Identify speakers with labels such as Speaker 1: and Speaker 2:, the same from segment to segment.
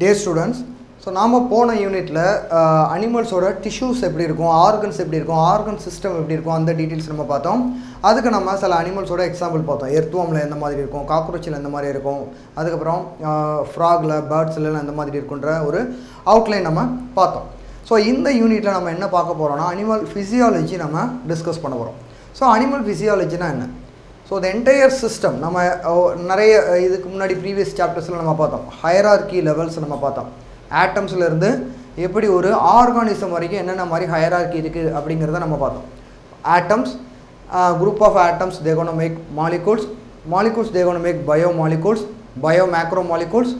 Speaker 1: டே students so நாம் போன யூனிட்டில் அனிமல்ஸோட டிஷ்யூஸ் எப்படி இருக்கும் ஆர்கன்ஸ் எப்படி இருக்கும் ஆர்கன் சிஸ்டம் எப்படி இருக்கும் அந்த டீட்டெயில்ஸ் நம்ம பார்த்தோம். அதுக்கு நம்ம சில அனிமல்ஸோட எக்ஸாம்பிள் பார்த்தோம். எர்த்வாமில் எந்த மாதிரி இருக்கும் காக்ரோச்சில் எந்த மாதிரி இருக்கும் அதுக்கப்புறம் uh, ஃப்ராகில் பேர்ட்ஸில் எந்த மாதிரி இருக்குன்ற ஒரு அவுட்லைன் நம்ம பார்த்தோம். ஸோ இந்த யூனிட்டில் நம்ம என்ன பார்க்க போகிறோம்னா அனிமல் ஃபிசியாலஜி நம்ம டிஸ்கஸ் பண்ண போகிறோம் ஸோ அனிமல் ஃபிசியாலஜினா என்ன? ஸோ த என்டையர் சிஸ்டம் நம்ம நிறைய இதுக்கு முன்னாடி ப்ரீவியஸ் சாப்டர்ஸில் நம்ம பார்த்தோம். ஹயரார்கி லெவல்ஸ் நம்ம பார்த்தோம். ஆட்டம்ஸ்லேருந்து எப்படி ஒரு ஆர்கானிசம் வரைக்கும் என்னென்ன மாதிரி ஹயரார்கி இருக்குது அப்படிங்கிறத நம்ம பார்த்தோம். Atoms group of atoms they gonna make molecules molecules they gonna make biomolecules biomacromolecules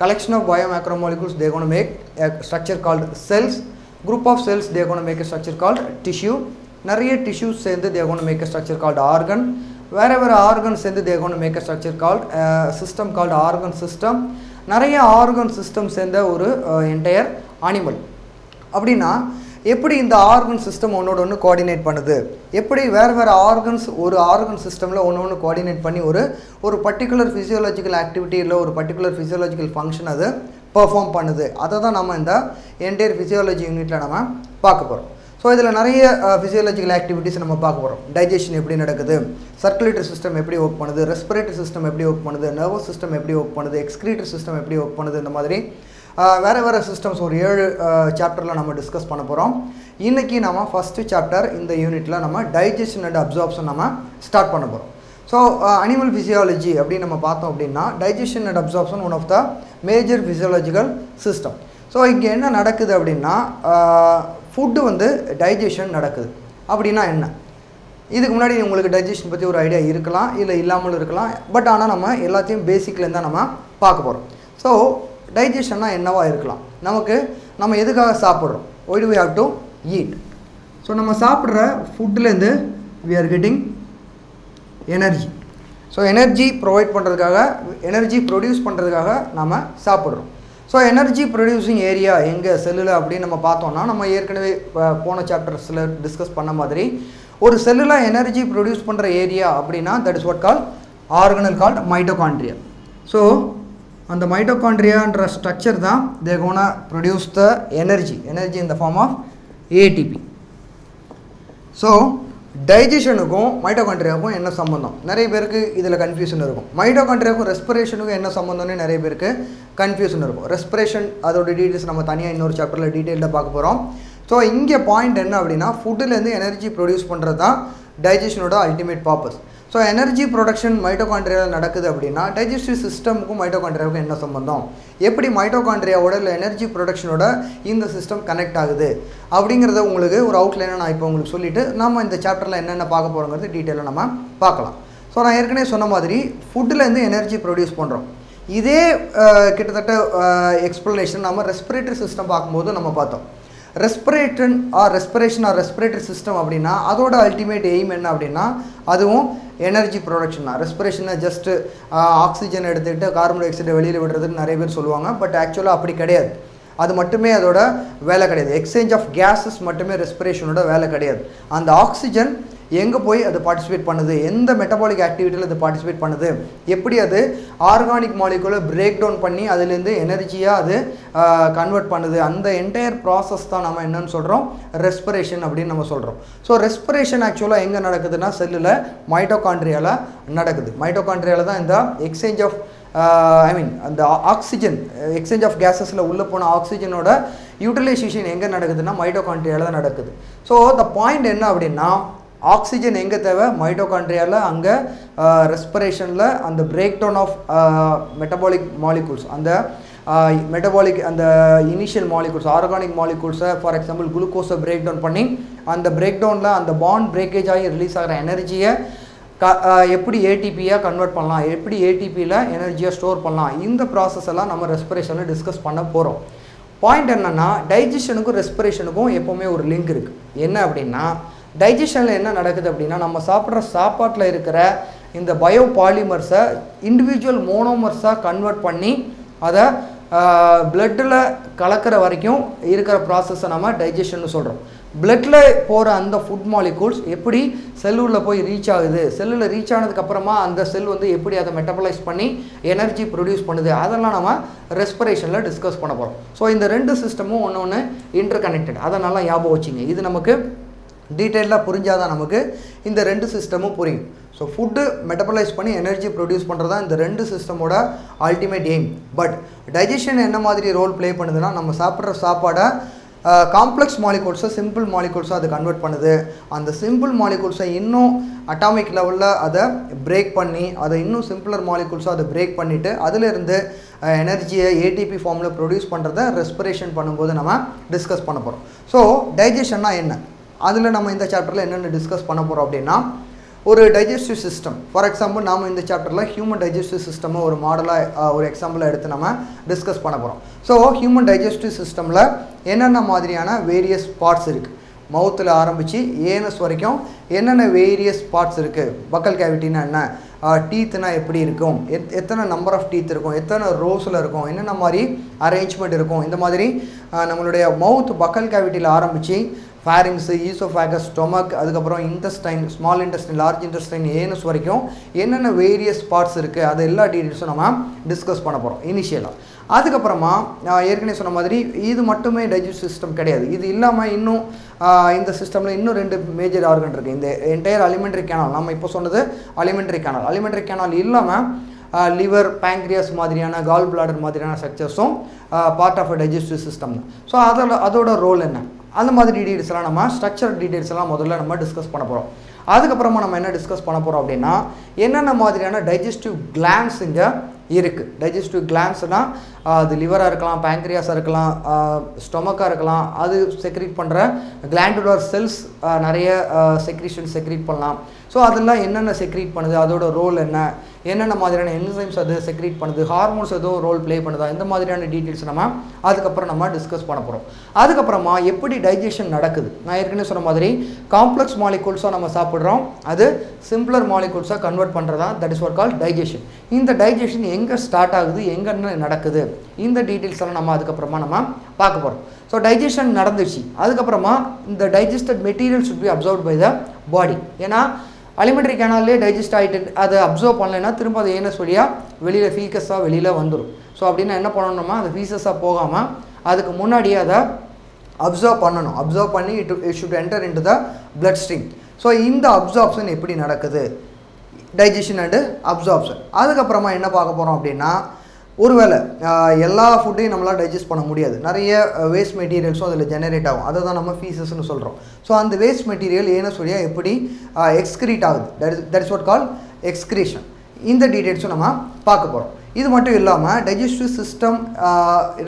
Speaker 1: collection of biomacromolecules they are going to make a structure called cells. Group of cells they are going to make a structure called tissue. நிறைய tissues சேர்ந்து they are going to make வேறு வேறு organ சேர்ந்து they are going to make a structure called uh, system called organ system. நிறைய organ system சேர்ந்த ஒரு uh, entire animal அப்படின்னா எப்படி இந்த ஆர்கன் சிஸ்டம் ஒன்றோட ஒன்று கோஆர்டினேட் பண்ணுது? எப்படி வேறு வேறு ஆர்கன்ஸ் ஒரு ஆர்கன் சிஸ்டமில் ஒன்று ஒன்று கோஆர்டினேட் பண்ணி ஒரு ஒரு பர்டிகுலர் ஃபிசியோலாஜிக்கல் ஆக்டிவிட்டி இல்லை ஒரு பர்டிகுலர் ஃபிசியோலாஜிக்கல் ஃபங்க்ஷன் அது பெர்ஃபார்ம் பண்ணுது. அதை தான் நம்ம இந்த என்டையர் ஃபிசியாலஜி யூனிட்டில் நம்ம பார்க்க போகிறோம் ஸோ இதில் நிறைய ஃபிசியாலஜிக்கல் ஆக்டிவிட்டிஸ் நம்ம பார்க்க போகிறோம் டைஜஷன் எப்படி நடக்குது? சர்க்குலேட்டரி சிஸ்டம் எப்படி ஒர்க் பண்ணுது? ரெஸ்பிரேட்டரி சிஸ்டம் எப்படி ஒர்க் பண்ணுது? நர்வஸ் சிஸ்டம் எப்படி ஒர்க் பண்ணுது? எக்ஸ்க்ரீட்டரி சிஸ்டம் எப்படி ஒர்க் பண்ணுது? இந்த மாதிரி வேறு வேறு சிஸ்டம்ஸ் ஒரு ஏழு சாப்டரில் நம்ம டிஸ்கஸ் பண்ண போகிறோம் இன்றைக்கி நம்ம ஃபஸ்ட்டு சாப்டர் இந்த யூனிட்டில் நம்ம டைஜஷன் அண்ட் அப்சார்ப்ஷன் நம்ம ஸ்டார்ட் பண்ண போகிறோம் ஸோ அனிமல் ஃபிசியாலஜி அப்படின்னு நம்ம பார்த்தோம் அப்படின்னா digestion and absorption one of the major physiological system so இங்கே என்ன நடக்குது அப்படின்னா ஃபுட்டு வந்து டைஜஷன் நடக்குது. அப்படின்னா என்ன? இதுக்கு முன்னாடி உங்களுக்கு டைஜஷன் பற்றி ஒரு ஐடியா இருக்கலாம் இல்லை இல்லாமல் இருக்கலாம் பட் ஆனால் நம்ம எல்லாத்தையும் பேசிக்லேருந்து தான் நம்ம பார்க்க போகிறோம் ஸோ டைஜஷன்னா என்னவா இருக்கலாம்? நமக்கு நம்ம எதுக்காக சாப்பிட்றோம்? Why do we have to eat so நம்ம சாப்பிட்ற ஃபுட்லேருந்து we are getting energy so energy provide பண்ணுறதுக்காக எனர்ஜி ப்ரொடியூஸ் பண்ணுறதுக்காக நம்ம சாப்பிட்றோம். ஸோ எனர்ஜி ப்ரொடியூசிங் ஏரியா எங்கே செல்லில் அப்படின்னு நம்ம பார்த்தோம்னா நம்ம ஏற்கனவே போன சாப்டர்ஸில் டிஸ்கஸ் பண்ண மாதிரி ஒரு செல்லில் எனர்ஜி ப்ரொடியூஸ் பண்ணுற ஏரியா அப்படின்னா that is what call organelle called mitochondria so அந்த மைட்டோகாண்ட்ரியான்ற ஸ்ட்ரக்சர் தான் they gonna produce the energy energy இந்த the form of ATP so டைஜஷனுக்கும் மைட்டோகாண்ட்ரியாவுக்கும் என்ன சம்மந்தம் நிறைய பேருக்கு இதில் கன்ஃபியூஷன் இருக்கும். மைட்டோகாண்ட்ரியாவுக்கும் ரெஸ்பிரேஷனுக்கும் என்ன சம்மந்தம்னு நிறைய பேருக்கு கன்ஃபியூஷன் இருக்கும். ரெஸ்பிரேஷன் அதோட டீட்டெயில்ஸ் நம்ம தனியாக இன்னொரு சாப்டரில் டீட்டெயில்டாக பார்க்க போகிறோம் ஸோ இங்கே பாயிண்ட் என்ன அப்படின்னா ஃபுட்டுலேருந்து எனர்ஜி ப்ரொடியூஸ் பண்ணுறது தான் டைஜஷனோட ultimate purpose so energy production மைட்டோகாண்ட்ரியாவில் நடக்குது அப்படின்னா டைஜஸ்டிவ் சிஸ்டமுக்கும் மைட்டோகாண்ட்ரியாவுக்கும் என்ன சம்பந்தம்? எப்படி மைட்டோகாண்ட்ரியாவோட இல்லை எனர்ஜி ப்ரொடக்ஷனோட இந்த சிஸ்டம் கனெக்ட் ஆகுது? அப்படிங்கிறத உங்களுக்கு ஒரு அவுட்லைனை நான் இப்போ உங்களுக்கு சொல்லிவிட்டு நம்ம இந்த சாப்டரில் என்னென்ன பார்க்க போகிறோங்கிறது டீட்டெயிலாக நம்ம பார்க்கலாம். ஸோ நான் ஏற்கனவே சொன்ன மாதிரி ஃபுட்டுலேருந்து எனர்ஜி ப்ரொடியூஸ் பண்ணுறோம் இதே கிட்டத்தட்ட எக்ஸ்ப்ளனேஷன் நம்ம ரெஸ்பிரேட்டரி சிஸ்டம் பார்க்கும்போது நம்ம பார்த்தோம். Respiration or respiration or respiratory system அப்படின்னா அதோட அல்டிமேட் எய்ம் என்ன அப்படின்னா அதுவும் எனர்ஜி ப்ரொடக்ஷன் தான். ரெஸ்பிரேஷனை ஜஸ்ட்டு ஆக்சிஜன் எடுத்துக்கிட்டு கார்பன் டை ஆக்சைடை வெளியில் விடுறதுன்னு நிறைய பேர் சொல்லுவாங்க. பட் ஆக்சுவலாக அப்படி கிடையாது. அது மட்டுமே அதோட வேலை கிடையாது. எக்ஸ்சேஞ்ச் ஆஃப் கேஸஸ் மட்டுமே ரெஸ்பிரேஷனோட வேலை கிடையாது. அந்த ஆக்சிஜன் எங்கே போய் அது பார்ட்டிசிபேட் பண்ணுது? எந்த மெட்டபாலிக் ஆக்டிவிட்டியில் அது பார்ட்டிசிபேட் பண்ணுது? எப்படி அது ஆர்கானிக் மாலிகுலை பிரேக் டவுன் பண்ணி அதுலேருந்து எனர்ஜியாக அது கன்வெர்ட் பண்ணுது? அந்த என்டையர் ப்ராசஸ் தான் நம்ம என்னன்னு சொல்கிறோம் ரெஸ்பிரேஷன் அப்படின்னு நம்ம சொல்கிறோம் ஸோ ரெஸ்பிரேஷன் ஆக்சுவலாக எங்கே நடக்குதுன்னா செல்லில் மைட்டோகாண்ட்ரியாவில் நடக்குது. மைட்டோகாண்ட்ரியாவில் தான் இந்த எக்ஸ்சேஞ்ச் ஆஃப் ஐ மீன் அந்த ஆக்சிஜன் எக்ஸ்சேஞ்ச் ஆஃப் கேஸஸில் உள்ளே போன ஆக்சிஜனோட யூட்டிலைசேஷன் எங்கே நடக்குதுன்னா மைட்டோகாண்ட்ரியாவில் தான் நடக்குது. ஸோ த பாயிண்ட் என்ன அப்படின்னா ஆக்சிஜன் எங்கே தேவை? மைட்டோகாண்ட்ரியாவில் அங்கே ரெஸ்பிரேஷனில் அந்த break down of metabolic molecules அந்த மெட்டபாலிக் அந்த இனிஷியல் மாலிகூல்ஸ் ஆர்கானிக் மாலிகூல்ஸை ஃபார் எக்ஸாம்பிள் குளுக்கோஸை பிரேக் டவுன் பண்ணி அந்த பிரேக் டவுனில் அந்த பாண்ட் பிரேக்கேஜ் ஆகி ரிலீஸ் ஆகிற எனர்ஜியை க எப்படி ஏடிபியாக கன்வெர்ட் பண்ணலாம்? எப்படி ஏடிபியில் எனர்ஜியை ஸ்டோர் பண்ணலாம்? இந்த ப்ராசஸ் எல்லாம் நம்ம ரெஸ்பிரேஷனில் டிஸ்கஸ் பண்ண போகிறோம் பாயிண்ட் என்னென்னா டைஜஷனுக்கும் ரெஸ்பிரேஷனுக்கும் எப்போவுமே ஒரு லிங்க் இருக்குது என்ன அப்படின்னா டைஜஷனில் என்ன நடக்குது அப்படின்னா நம்ம சாப்பிட்ற சாப்பாட்டில் இருக்கிற இந்த பயோ பாலிமர்ஸை இண்டிவிஜுவல் மோனோமர்ஸாக கன்வெர்ட் பண்ணி அதை பிளட்டில் கலக்கிற வரைக்கும் இருக்கிற ப்ராசஸை நம்ம டைஜஷன் சொல்கிறோம் பிளட்டில் போகிற அந்த ஃபுட் மாலிகூல்ஸ் எப்படி செல்லுள்ள போய் ரீச் ஆகுது? செல்லில் ரீச் ஆனதுக்கப்புறமா அந்த செல் வந்து எப்படி அதை மெட்டபலைஸ் பண்ணி எனர்ஜி ப்ரொடியூஸ் பண்ணுது? அதெல்லாம் நம்ம ரெஸ்பிரேஷனில் டிஸ்கஸ் பண்ண போகிறோம் ஸோ இந்த ரெண்டு சிஸ்டமும் ஒன்று ஒன்று இன்டர் கனெக்டட் அதை நல்லா ஞாபகம் வச்சுங்க. இது நமக்கு டீட்டெயிலாக புரிஞ்சால் தான் நமக்கு இந்த ரெண்டு சிஸ்டமும் புரியும். ஸோ ஃபுட்டு மெட்டபலைஸ் பண்ணி எனர்ஜி ப்ரொடியூஸ் பண்ணுறது தான் இந்த ரெண்டு சிஸ்டமோட அல்டிமேட் எய்ம் பட் டைஜஷன் என்ன மாதிரி ரோல் ப்ளே பண்ணுதுன்னா நம்ம சாப்பிட்ற சாப்பாடை காம்ப்ளெக்ஸ் மாலிகூல்ஸை சிம்பிள் மாலிகூல்ஸாக அது கன்வெர்ட் பண்ணுது. அந்த சிம்பிள் மாலிகூல்ஸை இன்னும் அட்டாமிக் லெவலில் அதை பிரேக் பண்ணி அதை இன்னும் சிம்பிளர் மாலிகூல்ஸாக அதை பிரேக் பண்ணிவிட்டு அதிலிருந்து எனர்ஜியை ஏடிபி ஃபார்மில் ப்ரொடியூஸ் பண்ணுறத ரெஸ்பிரேஷன் பண்ணும்போது நம்ம டிஸ்கஸ் பண்ண போகிறோம் ஸோ டைஜஷன்னா என்ன? அதில் நம்ம இந்த சாப்டரில் என்னென்ன டிஸ்கஸ் பண்ண போகிறோம் அப்படின்னா ஒரு டைஜஸ்டிவ் சிஸ்டம் ஃபார் எக்ஸாம்பிள் நாம் இந்த சாப்டரில் ஹியூமன் டைஜஸ்டிவ் சிஸ்டமை ஒரு மாடலாக ஒரு எக்ஸாம்பிளாக எடுத்து நம்ம டிஸ்கஸ் பண்ண போகிறோம் ஸோ ஹியூமன் டைஜஸ்டிவ் சிஸ்டமில் என்னென்ன மாதிரியான வேரியஸ் பார்ட்ஸ் இருக்குது மவுத்தில் ஆரம்பித்து ஏனஸ் வரைக்கும் என்னென்ன வேரியஸ் பார்ட்ஸ் இருக்குது பக்கல் கேவிட்டின்னா என்ன? டீத்துனா எப்படி இருக்கும்? எத் எத்தனை நம்பர் ஆஃப் டீத் இருக்கும்? எத்தனை ரோஸில் இருக்கும்? என்னென்ன மாதிரி அரேஞ்ச்மெண்ட் இருக்கும்? இந்த மாதிரி நம்மளுடைய மவுத் பக்கல் கேவிட்டியில் ஆரம்பித்து ஃபேரிங்ஸு ஈசோஃபேகஸ் ஸ்டொமக் அதுக்கப்புறம் intestine small intestine large intestine anus வரைக்கும் என்னென்ன வேரியஸ் பார்ட்ஸ் இருக்குது அது எல்லா டீட்டெயில்ஸும் நம்ம டிஸ்கஸ் பண்ண போகிறோம் இனிஷியலாக அதுக்கப்புறமா நான் ஏற்கனவே சொன்ன மாதிரி இது மட்டுமே டைஜஸ்ட் சிஸ்டம் கிடையாது. இது இல்லாமல் இன்னும் இந்த சிஸ்டமில் இன்னும் ரெண்டு மேஜர் ஆர்கன் இருக்குது இந்த என்டையர் அலிமெண்ட்ரி கேனால் நம்ம இப்போ சொன்னது அலிமெண்ட்ரி கேனால் அலிமெண்ட்ரி கேனால் இல்லாமல் லிவர் பேங்க்ரியாஸ் மாதிரியான கால் பிளாடர் மாதிரியான ஸ்ட்ரக்சர்ஸும் part of a digestive system தான் ஸோ அதோட அதோட ரோல் என்ன? அந்த மாதிரி டீட்டெயில்ஸ் எல்லாம் நம்ம ஸ்ட்ரக்சர் டீட்டெயில்ஸ் எல்லாம் முதல்ல நம்ம டிஸ்கஸ் பண்ண போகிறோம் அதுக்கப்புறமா நம்ம என்ன டிஸ்கஸ் பண்ண போகிறோம் அப்படின்னா என்னென்ன மாதிரியான டைஜஸ்டிவ் கிளான்ஸ் இங்கே இருக்குது டைஜஸ்டிவ் கிளான்ஸ்னால் அது லிவராக இருக்கலாம் பேங்க்ரியாஸாக இருக்கலாம் ஸ்டொமக்காக இருக்கலாம் அது செக்ரீட் பண்ணுற கிளாண்டுலர் செல்ஸ் நிறைய செக்ரீஷன் செக்ரீட் பண்ணலாம். ஸோ அதெல்லாம் என்னென்ன செக்ரீட் பண்ணுது? அதோட ரோல் என்ன? என்னென்ன மாதிரியான என்சைம்ஸ் அது செக்ரீட் பண்ணுது? ஹார்மோன்ஸ் எதுவும் ரோல் ப்ளே பண்ணுதா? இந்த மாதிரியான டீட்டெயில்ஸ் நம்ம அதுக்கப்புறம் நம்ம டிஸ்கஸ் பண்ண போகிறோம் அதுக்கப்புறமா எப்படி டைஜஷன் நடக்குது? நான் ஏற்கனவே சொன்ன மாதிரி காம்ப்ளெக்ஸ் மாலிகூல்ஸாக நம்ம சாப்பிட்றோம். அது சிம்பிளர் மாலிகூல்ஸாக கன்வெர்ட் பண்ணுறதா that is work call digestion இந்த டைஜஷன் எங்கே ஸ்டார்ட் ஆகுது? எங்கே நடக்குது? இந்த டீட்டெயில்ஸ் எல்லாம் நம்ம அதுக்கப்புறமா நம்ம பார்க்க போகிறோம் ஸோ டைஜஷன் நடந்துச்சு. அதுக்கப்புறமா இந்த digested material should be absorb by the body ஏன்னா அலிமெண்ட்ரி கேனாலே டைஜஸ்ட் ஆகிட்டு அதை அப்சர்வ் பண்ணலைன்னா திரும்ப அது ஏனஸ் வழியாக வெளியில் ஃபீக்கஸாக வெளியில் வந்துடும் ஸோ அப்படின்னா என்ன பண்ணணுமா அந்த ஃபீசஸாக போகாமல் அதுக்கு முன்னாடியே அதை அப்சர்வ் பண்ணணும். அப்சர்வ் பண்ணி it it should enter into the blood stream so இந்த அப்சார்ப்ஷன் எப்படி நடக்குது? டைஜஷன் அண்டு அப்சார்ப்ஷன் அதுக்கப்புறமா என்ன பார்க்க போகிறோம் அப்படின்னா ஒருவேளை எல்லா ஃபுட்டையும் நம்மளால் டைஜஸ்ட் பண்ண முடியாது. நிறைய வேஸ்ட் மெட்டீரியல்ஸும் அதில் ஜெனரேட் ஆகும். அதை தான் நம்ம ஃபீஸஸ்னு சொல்கிறோம் ஸோ அந்த வேஸ்ட் மெட்டீரியல் ஏனஸ் வழியாக எப்படி எக்ஸ்க்ரீட் ஆகுது. That is that is what call excretion இந்த டீட்டெயில்ஸும் நம்ம பார்க்க போகிறோம் இது மட்டும் இல்லாமல் டைஜஸ்டிவ் சிஸ்டம்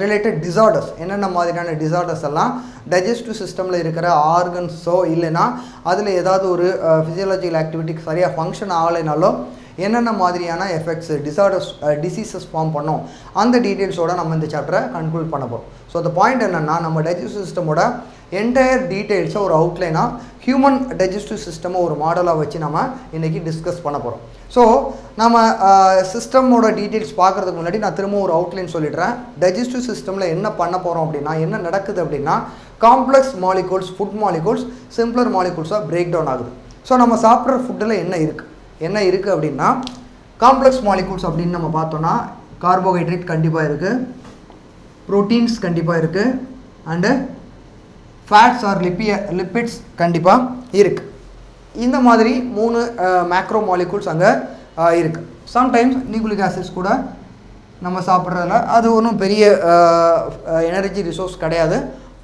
Speaker 1: ரிலேட்டட் டிசார்டர்ஸ் என்னென்ன மாதிரியான டிசார்டர்ஸ் எல்லாம் டைஜஸ்டிவ் சிஸ்டமில் இருக்கிற ஆர்கன்ஸோ இல்லைன்னா அதில் ஏதாவது ஒரு ஃபிசியலாஜிக்கல் ஆக்டிவிட்டி சரியாக ஃபங்க்ஷன் ஆகலைனாலோ என்னென்ன மாதிரியான எஃபெக்ட்ஸ் டிசார்டர்ஸ் டிசீசஸ் ஃபார்ம் பண்ணோம் அந்த டீட்டெயில்ஸோட நம்ம இந்த சாப்டரை கன்க்ளூட் பண்ண போகிறோம் ஸோ அந்த பாயிண்ட் என்னென்னா நம்ம டைஜஸ்டிவ் சிஸ்டமோட என்டையர் டீட்டெயில்ஸை ஒரு அவுட்லைனாக ஹியூமன் டைஜஸ்டிவ் சிஸ்டமை ஒரு மாடலாக வச்சு நம்ம இன்றைக்கி டிஸ்கஸ் பண்ண போகிறோம் ஸோ நம்ம சிஸ்டமோட டீட்டெயில்ஸ் பார்க்குறதுக்கு முன்னாடி நான் திரும்ப ஒரு அவுட்லைன் சொல்லிடுறேன். டைஜஸ்டிவ் சிஸ்டமில் என்ன பண்ண போகிறோம் அப்படின்னா என்ன நடக்குது அப்படின்னா complex molecules food molecules simpler மாலிகூல்ஸாக break down ஆகுது. ஸோ நம்ம சாப்பிட்ற ஃபுட்டில் என்ன இருக்குது என்ன இருக்குது அப்படின்னா காம்ப்ளெக்ஸ் மாலிகூல்ஸ் அப்படின்னு நம்ம பார்த்தோன்னா கார்போஹைட்ரேட் கண்டிப்பாக இருக்குது ப்ரோட்டீன்ஸ் கண்டிப்பாக இருக்குது and fats or lipid lipids கண்டிப்பாக இருக்குது இந்த மாதிரி மூணு மேக்ரோ மாலிகூல்ஸ் அங்கே இருக்குது சம்டைம்ஸ் நியூக்ளிக் ஆசிட்ஸ் கூட நம்ம சாப்பிட்றதுல அது ஒன்றும் பெரிய எனர்ஜி ரிசோர்ஸ் கிடையாது.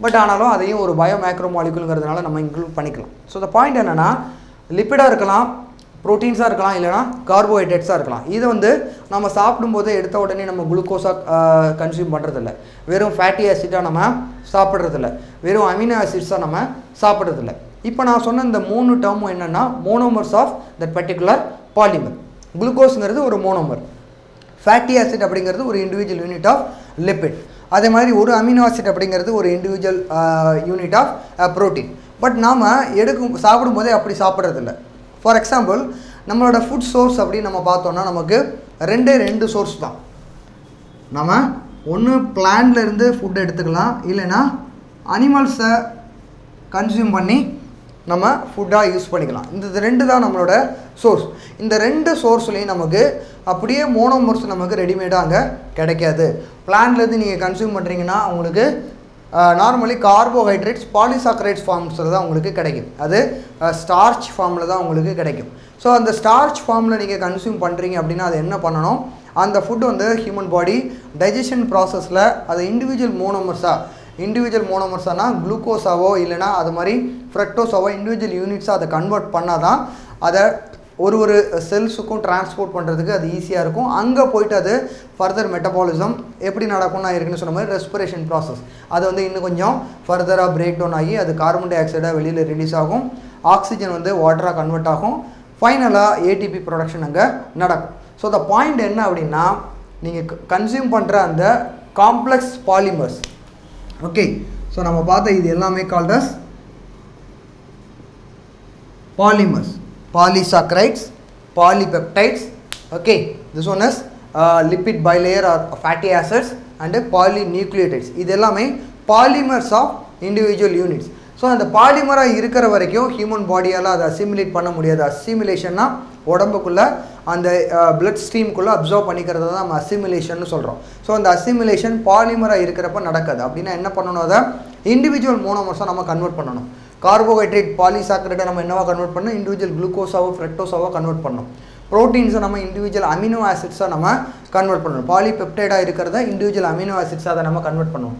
Speaker 1: பட் ஆனாலும் அதையும் ஒரு பயோ மேக்ரோ மாலிகுலுங்கிறதுனால நம்ம இன்க்ளூட் பண்ணிக்கலாம். ஸோ த பாயிண்ட் என்னென்னா லிப்பிடாக இருக்கலாம் ப்ரோட்டீன்ஸாக இருக்கலாம் இல்லைனா கார்போஹைட்ரேட்ஸாக இருக்கலாம். இது வந்து நம்ம சாப்பிடும்போது எடுத்த உடனே நம்ம குளுக்கோஸாக கன்சியூம் பண்ணுறதில்ல வெறும் ஃபேட்டி ஆசிட்டாக நம்ம சாப்பிட்றதில்ல. வெறும் அமினோ ஆசிட்ஸாக நம்ம சாப்பிட்றதில்ல. இப்போ நான் சொன்ன இந்த மூணு டேர்மும் என்னென்னா monomers of that particular polymer குளுக்கோஸுங்கிறது ஒரு மோனோமர் ஃபேட்டி ஆசிட் அப்படிங்கிறது ஒரு இண்டிவிஜுவல் யூனிட் ஆஃப் லிப்பிட் அதே மாதிரி ஒரு அமினோ ஆசிட் அப்படிங்கிறது ஒரு individual unit of protein but நாம் எடுக்கும் சாப்பிடும்போதே அப்படி சாப்பிட்றதில்ல. ஃபார் எக்ஸாம்பிள் நம்மளோட ஃபுட் சோர்ஸ் அப்படின்னு நம்ம பார்த்தோன்னா நமக்கு ரெண்டே ரெண்டு சோர்ஸ் தான். நம்ம ஒன்று பிளான்லேருந்து ஃபுட் எடுத்துக்கலாம் இல்லைன்னா அனிமல்ஸை கன்சியூம் பண்ணி நம்ம ஃபுட்டாக யூஸ் பண்ணிக்கலாம். இந்த ரெண்டு தான் நம்மளோட சோர்ஸ் இந்த ரெண்டு சோர்ஸ்லேயும் நமக்கு அப்படியே மோனோமர்ஸ் நமக்கு ரெடிமேடாக அங்கே கிடைக்காது. பிளான்லேருந்து நீங்கள் கன்சியூம் பண்ணுறீங்கன்னா உங்களுக்கு நார்மலி கார்போஹைட்ரேட்ஸ் பாலிசாக்கரைட்ஸ் ஃபார்ம்ஸில் தான் உங்களுக்கு கிடைக்கும். அது ஸ்டார்ச் ஃபார்மில் தான் உங்களுக்கு கிடைக்கும். ஸோ அந்த ஸ்டார்ச் ஃபார்மில் நீங்கள் கன்சியூம் பண்ணுறீங்க அப்படின்னா அது என்ன பண்ணணும்? அந்த ஃபுட் வந்து ஹியூமன் பாடி டைஜஷன் ப்ராசஸில் அது இண்டிவிஜுவல் மோனோமர்ஸாக இண்டிவிஜுவல் மோனோமர்ஸானா குளுக்கோஸாவோ இல்லைனா அது மாதிரி ஃப்ரக்டோஸாவோ இண்டிவிஜுவல் யூனிட்ஸாக அதை கன்வெர்ட் பண்ணால் தான் அதை ஒரு ஒரு செல்ஸுக்கும் டிரான்ஸ்போர்ட் பண்ணுறதுக்கு அது ஈஸியாக இருக்கும். அங்கே போயிட்டு அது ஃபர்தர் மெட்டபாலிசம் எப்படி நடக்கும்னா இருக்குன்னு சொன்ன மாதிரி ரெஸ்பிரேஷன் ப்ராசஸ் அது வந்து இன்னும் கொஞ்சம் ஃபர்தராக பிரேக் டவுன் ஆகி அது கார்பன் டை ஆக்சைடாக வெளியில் ரிலீஸ் ஆகும். ஆக்சிஜன் வந்து வாட்டராக கன்வெர்ட் ஆகும். ஃபைனலாக ஏடிபி ப்ரொடக்ஷன் அங்கே நடக்கும். ஸோ த பாயிண்ட் என்ன அப்படின்னா நீங்கள் கன்சியூம் பண்ணுற அந்த காம்ப்ளெக்ஸ் பாலிமர்ஸ் ஓகே ஸோ நம்ம பார்த்த இது எல்லாமே called as polymers polysaccharides polypeptides okay this one is uh, lipid bilayer or fatty acids and polynucleotides இது எல்லாமே polymers of individual units. So அந்த பாலிமராக இருக்கிற வரைக்கும் ஹியூமன் பாடியால் அதை அசிமுலேட் பண்ண முடியாது. அசிமுலேஷன்னா உடம்புக்குள்ளே அந்த பிளட் ஸ்ட்ரீம்குள்ளே அப்சர்வ் பண்ணிக்கிறத தான் நம்ம அசிமுலேஷன் சொல்கிறோம் ஸோ அந்த அசிமுலேஷன் பாலிமராக இருக்கிறப்ப நடக்காது. அப்படின்னா என்ன பண்ணணும் அதை? இண்டிவிஜுவல் மோனோமர்ஸாக நம்ம கன்வெர்ட் பண்ணணும். கார்போஹைட்ரேட் பாலிசாக்கரைட்டை நம்ம என்னவாக கன்வெர்ட் பண்ணணும்? இண்டிவிஜுவல் குளுக்கோஸாவோ ஃப்ரெக்டோஸாவோ கன்வெர்ட் பண்ணணும். ப்ரோட்டீன்ஸை நம்ம இண்டிவிஜுவல் அமினோ ஆசிட்ஸாக நம்ம கன்வெர்ட் பண்ணணும். பாலிபெப்டைடாக இருக்கிறத இண்டிவிஜுவல் அமினோ ஆசிட்ஸாக அதை நம்ம கன்வெர்ட் பண்ணணும்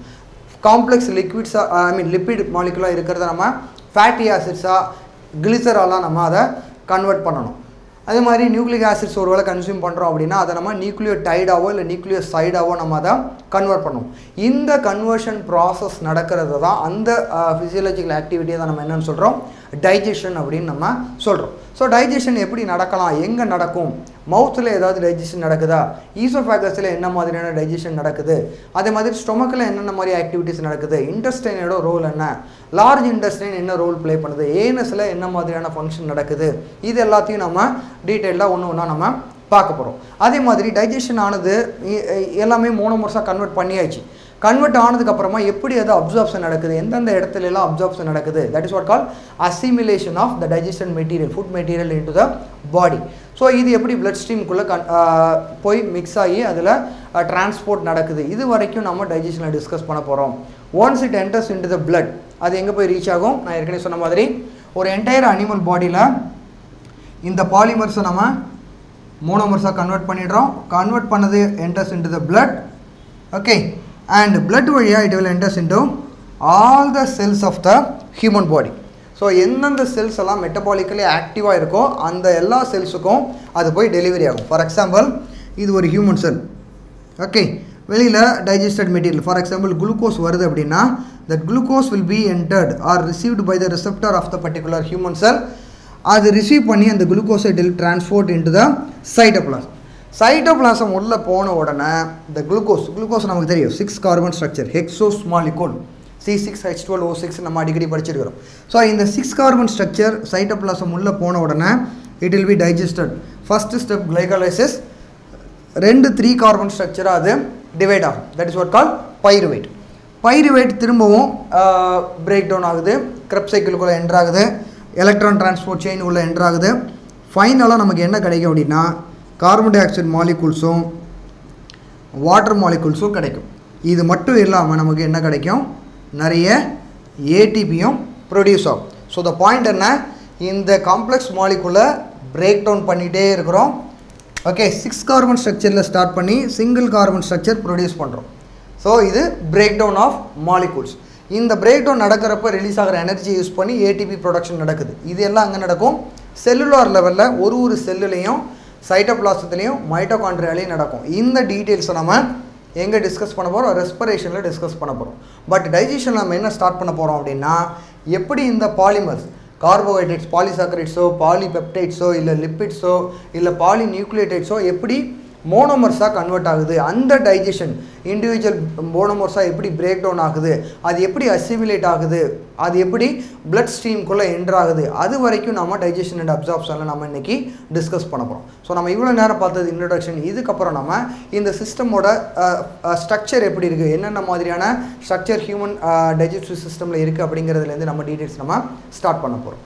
Speaker 1: காம்ப்ளெக்ஸ் லிக்விட்ஸாக ஐ மீன் லிப்பிட் மாலிகுலாக இருக்கிறத நம்ம ஃபேட்டி ஆசிட்ஸாக கிளிசராலாம் நம்ம அதை கன்வெர்ட் பண்ணணும். அதே மாதிரி நியூக்ளிக் ஆசிட்ஸ் ஒரு வேளை கன்சியூம் பண்ணுறோம் அப்படின்னா அதை நம்ம நியூக்ளியோ டைடாவோ இல்லை நியூக்ளியோ சைடாவோ நம்ம அதை கன்வெர்ட் பண்ணுவோம். இந்த கன்வர்ஷன் ப்ராசஸ் நடக்கிறது தான் அந்த ஃபிசியலாஜிக்கல் ஆக்டிவிட்டியை தான் நம்ம என்னென்னு சொல்கிறோம் டைஜஷன் அப்படின்னு நம்ம சொல்கிறோம் ஸோ டைஜஷன் எப்படி நடக்கலாம்? எங்கே நடக்கும்? மவுத்தில் ஏதாவது டைஜஷன் நடக்குதா? ஈசோஃபேகஸில் என்ன மாதிரியான டைஜஷன் நடக்குது? அதே மாதிரி ஸ்டொமக்கில் என்னென்ன மாதிரி ஆக்டிவிட்டிஸ் நடக்குது? இன்டஸ்டைனோட ரோல் என்ன? லார்ஜ் இன்டெஸ்டைன் என்ன ரோல் ப்ளே பண்ணுது? ஏனஸில் என்ன மாதிரியான ஃபங்க்ஷன் நடக்குது? இது எல்லாத்தையும் நம்ம டீட்டெயிலாக ஒன்று ஒன்றா நம்ம பார்க்க போகிறோம் அதே மாதிரி டைஜஷன் ஆனது எல்லாமே மோனோமோர்ஸாக கன்வெர்ட் பண்ணியாச்சு. கன்வெர்ட் ஆனதுக்கப்புறமா எப்படி அது அப்சார்ப்ஷன் நடக்குது? எந்தெந்த இடத்துல எல்லாம் அப்சார்ப்ஷன் நடக்குது? That is what call assimilation of the digestion material food material into the body so இது எப்படி பிளட் ஸ்ட்ரீம்குள்ளே கன் போய் மிக்ஸ் ஆகி அதில் டிரான்ஸ்போர்ட் நடக்குது? இது வரைக்கும் நம்ம டைஜஷனில் டிஸ்கஸ் பண்ண போகிறோம் once it enters into the blood அது எங்கே போய் ரீச் ஆகும்? நான் ஏற்கனவே சொன்ன மாதிரி ஒரு என்டையர் அனிமல் பாடியில் இந்த பாலிமர்ஸை நம்ம மோனோமர்ஸாக கன்வெர்ட் பண்ணிடுறோம். கன்வெர்ட் பண்ணது enters into the blood okay and blood வழியாக it will enters into all the cells of the human body so எந்தெந்த செல்ஸ் எல்லாம் மெட்டபாலிக்கலி ஆக்டிவாக இருக்கோ அந்த எல்லா செல்ஸுக்கும் அது போய் டெலிவரி ஆகும். ஃபார் எக்ஸாம்பிள் இது ஒரு ஹியூமன் செல் ஓகே வெளியில் digested material for example glucose வருது அப்படின்னா that glucose will be entered or received by the receptor of the particular human cell அது ரிசீவ் பண்ணி அந்த குளுக்கோஸை till transport into the cytoplasm cytoplasm உள்ளே போன உடனே இந்த குளுக்கோஸ் குளுக்கோஸ் நமக்கு தெரியும். Six carbon structure hexose molecule C six H twelve O six நம்ம அடிக்கடி படிச்சிருக்கிறோம். ஸோ இந்த சிக்ஸ் கார்பன் ஸ்ட்ரக்சர் சைட்டோபிளாசம் உள்ளே போன உடனே it will be digested first step glycolysis ரெண்டு த்ரீ கார்பன் ஸ்ட்ரக்சராக அது டிவைட் ஆகும். That is what call pyruvate pyruvate திரும்பவும் பிரேக் டவுன் ஆகுது. க்ரெப் சைக்கிளுக்குள்ளே என்ட்ராகுது எலக்ட்ரான் டிரான்ஸ்போர்ட் செயின் உள்ள என்ட்ரு ஆகுது. ஃபைனலாக நமக்கு என்ன கிடைக்கும் அப்படின்னா கார்பன் டை ஆக்சைடு மாலிகூல்ஸும் வாட்டர் மாலிகூல்ஸும் கிடைக்கும். இது மட்டும் இல்லாமல் நமக்கு என்ன கிடைக்கும்? நிறைய ஏடிபியும் ப்ரொடியூஸ் ஆகும். ஸோ த பாயிண்ட் என்ன? இந்த காம்ப்ளெக்ஸ் மாலிகுலை பிரேக் டவுன் பண்ணிகிட்டே இருக்கிறோம். ஓகே சிக்ஸ் கார்பன் ஸ்ட்ரக்சரில் ஸ்டார்ட் பண்ணி சிங்கிள் கார்பன் ஸ்ட்ரக்சர் ப்ரொடியூஸ் பண்ணுறோம் ஸோ இது பிரேக் டவுன் ஆஃப் மாலிகூல்ஸ் இந்த பிரேக் டவுன் நடக்கிறப்ப ரிலீஸ் ஆகிற எனர்ஜி யூஸ் பண்ணி ஏடிபி ப்ரொடக்ஷன் நடக்குது. இது எல்லாம் அங்கே நடக்கும். செல்லுலார் லெவலில் ஒரு ஒரு செல்லுலேயும் சைட்டோபிளாசத்துலேயும் மைட்டோகாண்ட்ரியாலையும் நடக்கும். இந்த டீட்டெயில்ஸை நம்ம எங்கே டிஸ்கஸ் பண்ண போகிறோம் ரெஸ்பிரேஷனில் டிஸ்கஸ் பண்ண போகிறோம் பட் டைஜஷன் நம்ம என்ன ஸ்டார்ட் பண்ண போகிறோம் அப்படின்னா எப்படி இந்த பாலிமர்ஸ் கார்போஹைட்ரேட்ஸ் பாலிசாக்கரைட்ஸோ பாலிபெப்டைட்ஸோ இல்லை லிப்பிட்ஸோ இல்லை பாலி நியூக்ளியோடைட்ஸோ எப்படி மோனோமர்ஸாக கன்வெர்ட் ஆகுது. அந்த டைஜஷன் இண்டிவிஜுவல் மோனோமர்ஸாக எப்படி பிரேக் டவுன் ஆகுது? அது எப்படி அசிமிலேட் ஆகுது? அது எப்படி பிளட் ஸ்ட்ரீம்குள்ளே என்டர் ஆகுது? அது வரைக்கும் நம்ம டைஜஷன் அண்ட் அப்சார்ப்ஷனில் நம்ம இன்றைக்கி டிஸ்கஸ் பண்ண போகிறோம் ஸோ நம்ம இவ்வளோ நேரம் பார்த்தது இன்ட்ரடக்ஷன் இதுக்கப்புறம் நம்ம இந்த சிஸ்டமோட ஸ்ட்ரக்சர் எப்படி இருக்குது என்னென்ன மாதிரியான ஸ்ட்ரக்சர் ஹியூமன் டைஜஸ்டிவ் சிஸ்டமில் இருக்குது அப்படிங்கிறதுலேருந்து நம்ம டீட்டெயில்ஸ் நம்ம ஸ்டார்ட் பண்ண போகிறோம்